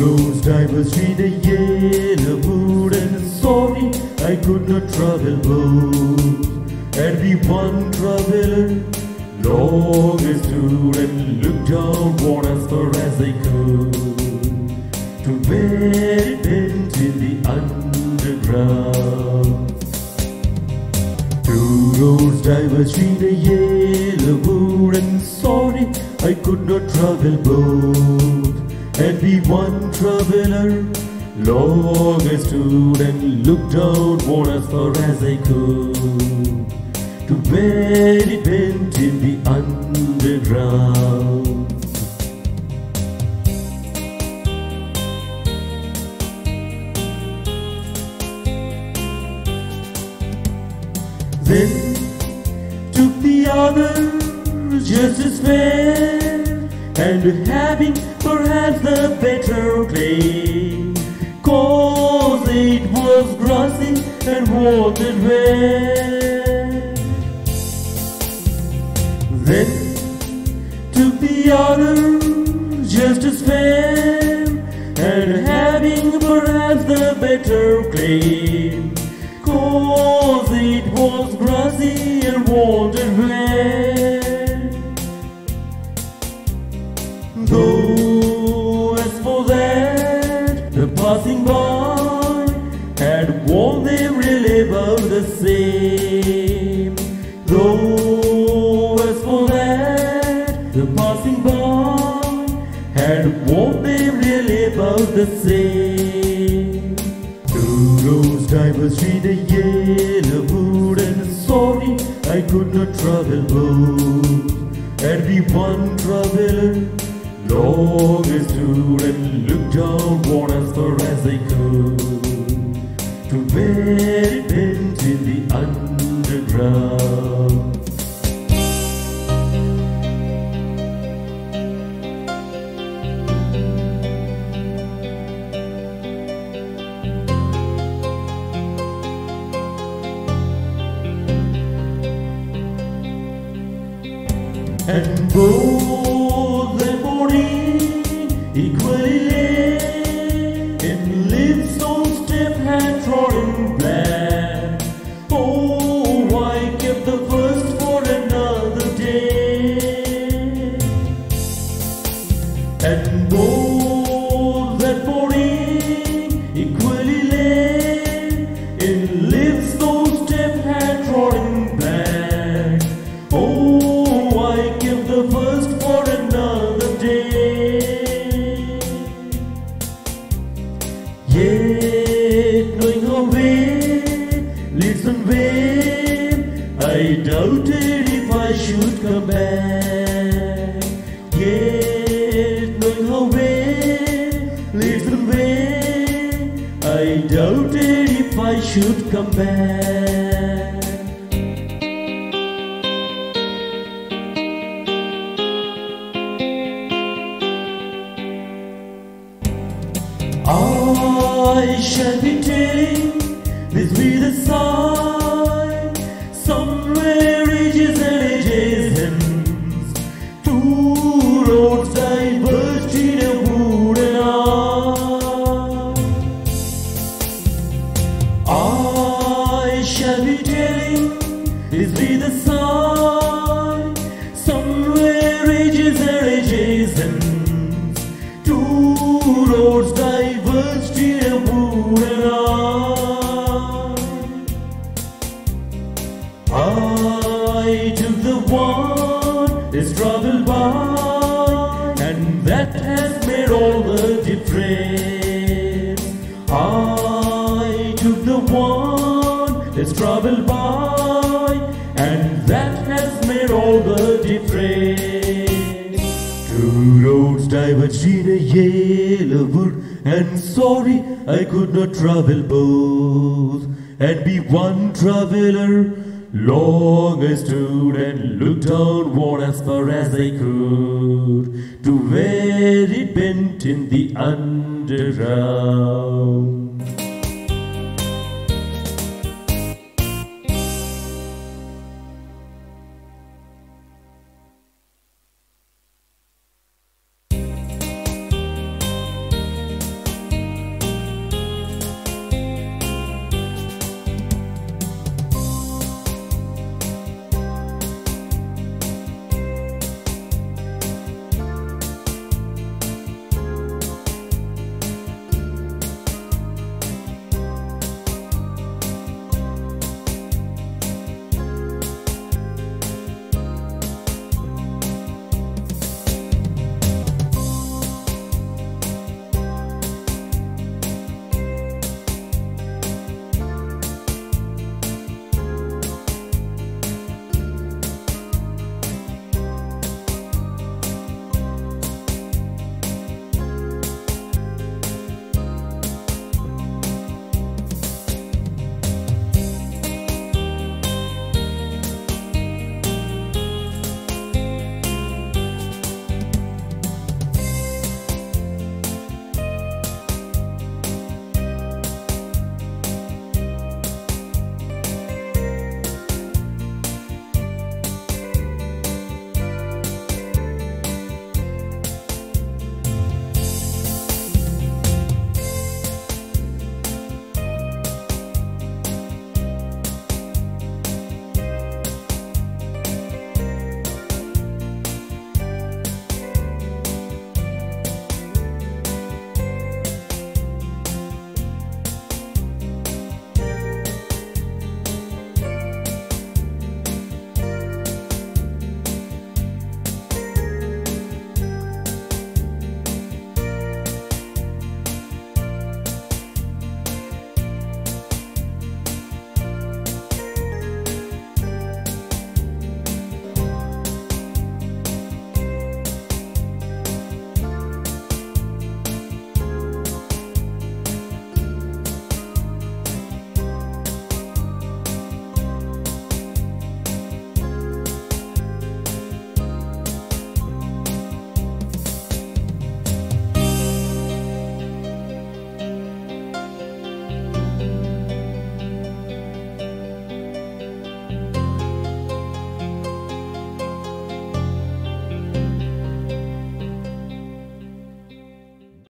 roads diverged in a yellow wood and sorry I could not travel both. And we one traveler long I stood and looked downward as far as I could to where it went in the underground. Two roads diverged in a yellow wood and sorry I could not travel both. Be one traveler, long I stood and looked downward as far as I could to where it went in the underground. Then took the other just as fair and having perhaps the better claim cause it was grassy and watered well Then took the other just as fair and having perhaps the better claim cause it was grassy and watered wet. About the same. Two roads diverged in a yellow wood and sorry I could not travel both. And be one traveler, long I stood and looked downward as far as I could to where it went in the underground. Equally in had trodden black. Oh, kept the first for another day, and both should come back I shall be telling with the song The one that's traveled by, and that has made all the difference. I took the one that's traveled by, and that has made all the difference. Two roads diverged in a yellow wood, and sorry I could not travel both, and be one traveler. Long stood and looked downward as far as they could to where it bent in the underground.